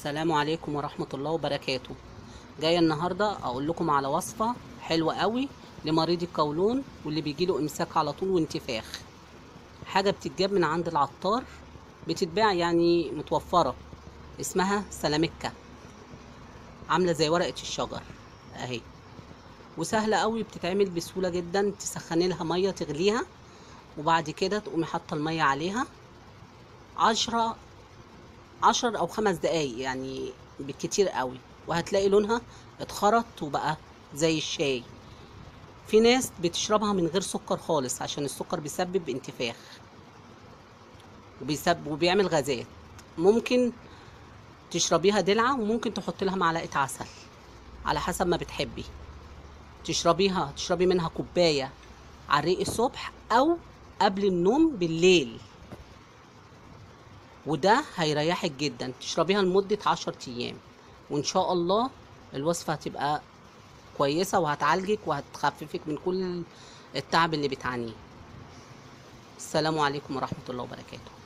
السلام عليكم ورحمة الله وبركاته. جاية النهاردة أقول لكم على وصفة حلوة قوي لمريض القولون واللي بيجيله إمساك على طول وانتفاخ. حاجة بتتجاب من عند العطار بتتباع يعني متوفرة اسمها سلامكة عاملة زي ورقة الشجر أهي. وسهلة قوي بتتعمل بسهولة جدا تسخني لها مية تغليها وبعد كده تقومي حاطة المية عليها. عشرة عشر أو خمس دقايق يعني بالكتير قوي. وهتلاقي لونها اتخرط وبقى زي الشاي. في ناس بتشربها من غير سكر خالص عشان السكر بيسبب انتفاخ. وبيسبب وبيعمل غازات. ممكن تشربيها دلعة وممكن تحط لها معلقة عسل على حسب ما بتحبي. تشربيها تشربي منها كوباية على الريق الصبح أو قبل النوم بالليل. وده هيريحك جدا. تشربيها لمدة عشر أيام. وإن شاء الله الوصفة هتبقى كويسة وهتعالجك وهتخففك من كل التعب اللي بتعانيه. السلام عليكم ورحمة الله وبركاته.